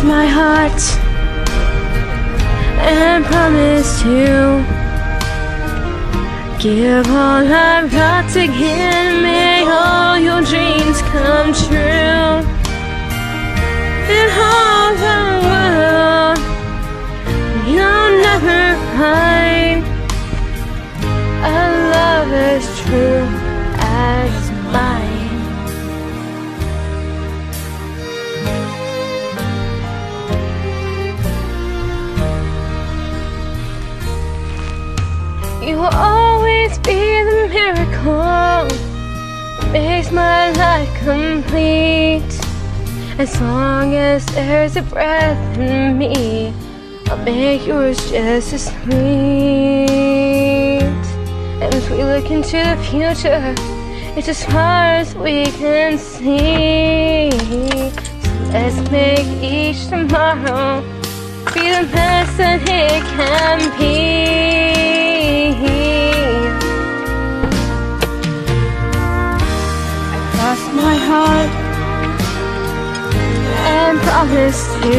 I my heart and promise to give all I've got to give, make all your dreams come true. In all the world, you'll never find a love as true You will always be the miracle that makes my life complete. As long as there's a breath in me, I'll make yours just as sweet. And if we look into the future, it's as far as we can see. So let's make each tomorrow be the best that it can be. I cross my heart and promise to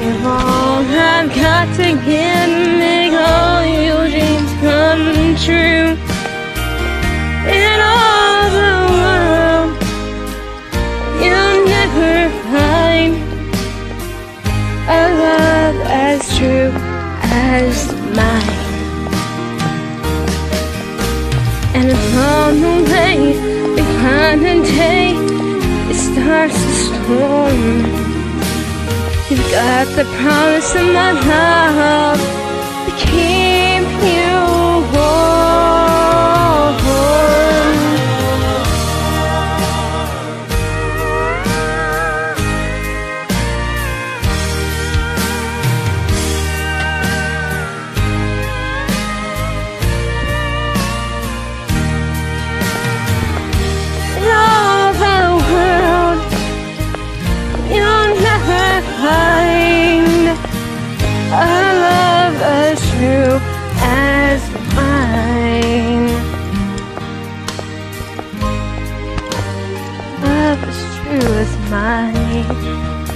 give all I've got to give, make all your dreams come true. In all the world, you'll never find a love as true as mine. And along the way, behind a day it starts to storm. You've got the promise of my love keep you mind.